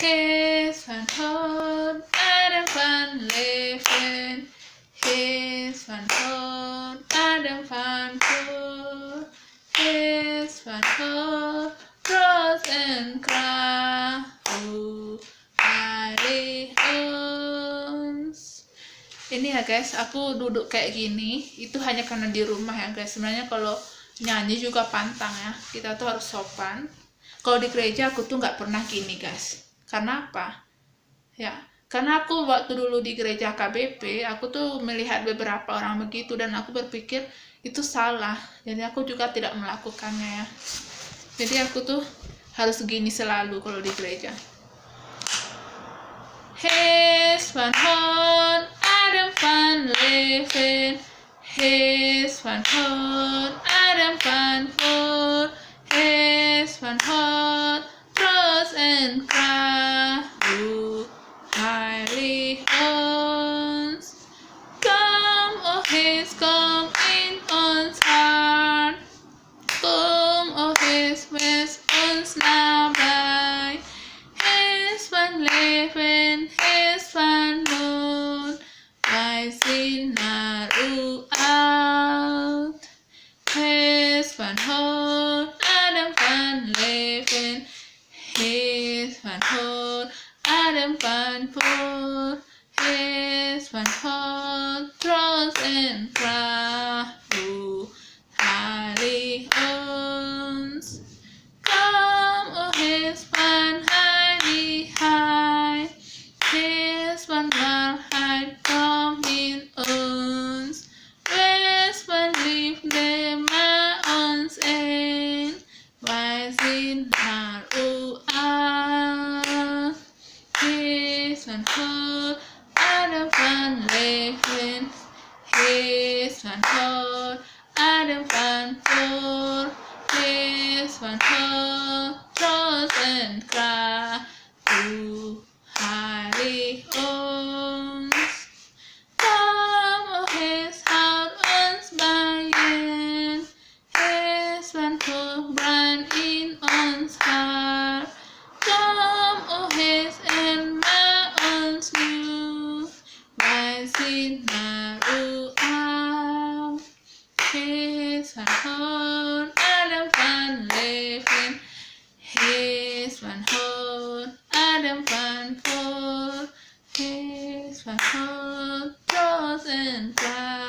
His van hot, Adam van leven. His van hot, Adam van voor. His van hot, Rose and Cry. Oh. Ini ya guys, aku duduk kayak gini, itu hanya karena di rumah ya guys. Sebenarnya kalau nyanyi juga pantang ya, kita tuh harus sopan. Kalau di gereja aku tuh nggak pernah gini guys karena apa? Ya, karena aku waktu dulu di gereja KBP, aku tuh melihat beberapa orang begitu dan aku berpikir itu salah. Jadi aku juga tidak melakukannya ya. Jadi aku tuh harus gini selalu kalau di gereja. His van hon, Adam van leven. His van hon, Adam van voor. His van hon, and live in his fun moon. I see Naru out. His fun home, Adam fun live in his fun home, Adam fun pool. His fun home, in front. one hole, out of one leg win. Place one hole, out of one floor. One hole, draws. sin ha u a his van horn adam van leven his van horn adam van voor his van horn frozen fly